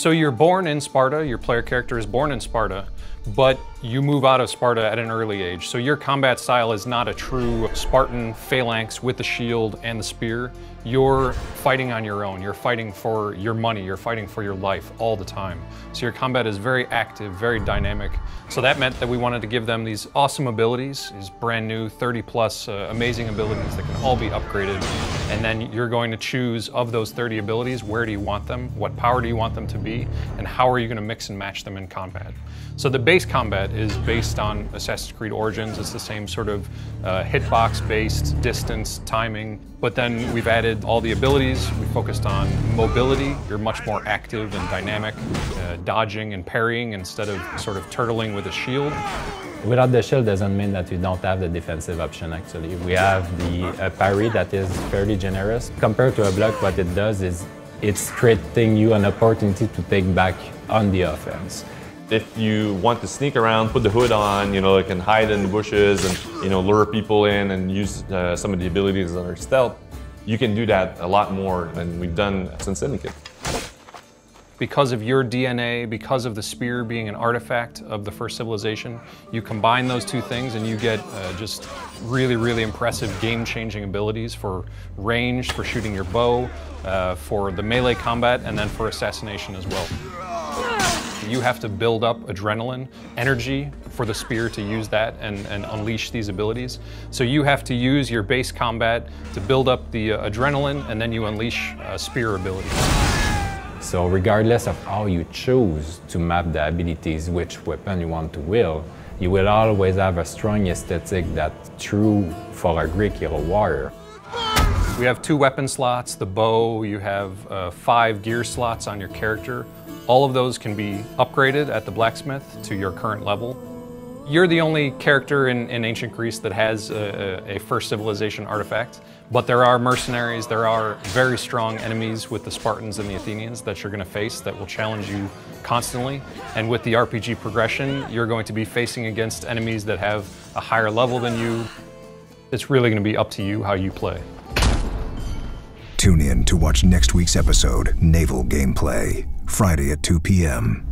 So you're born in Sparta, your player character is born in Sparta, but you move out of Sparta at an early age. So your combat style is not a true Spartan phalanx with the shield and the spear. You're fighting on your own. You're fighting for your money. You're fighting for your life all the time. So your combat is very active, very dynamic. So that meant that we wanted to give them these awesome abilities, these brand new 30 plus uh, amazing abilities that can all be upgraded. And then you're going to choose of those 30 abilities, where do you want them? What power do you want them to be? And how are you going to mix and match them in combat? So the base combat is based on Assassin's Creed Origins. It's the same sort of uh, hitbox-based distance, timing, but then we've added all the abilities. We focused on mobility. You're much more active and dynamic, uh, dodging and parrying instead of sort of turtling with a shield. Without the shield doesn't mean that you don't have the defensive option actually. We have the uh, parry that is fairly generous. Compared to a block, what it does is it's creating you an opportunity to take back on the offense. If you want to sneak around, put the hood on, you know, it can hide in the bushes and, you know, lure people in and use uh, some of the abilities that are stealth, you can do that a lot more than we've done since Syndicate. Because of your DNA, because of the spear being an artifact of the first civilization, you combine those two things and you get uh, just really, really impressive game-changing abilities for range, for shooting your bow, uh, for the melee combat, and then for assassination as well. You have to build up adrenaline, energy for the spear to use that and, and unleash these abilities. So you have to use your base combat to build up the uh, adrenaline and then you unleash uh, spear abilities. So regardless of how you choose to map the abilities, which weapon you want to wield, you will always have a strong aesthetic that's true for a Greek hero warrior. We have two weapon slots, the bow, you have uh, five gear slots on your character. All of those can be upgraded at the blacksmith to your current level. You're the only character in, in ancient Greece that has a, a, first civilization artifact, but there are mercenaries, there are very strong enemies with the Spartans and the Athenians that you're going to face that will challenge you constantly. And with the RPG progression, you're going to be facing against enemies that have a higher level than you. It's really going to be up to you how you play. Tune in to watch next week's episode, Naval Gameplay. Friday at 2 p.m.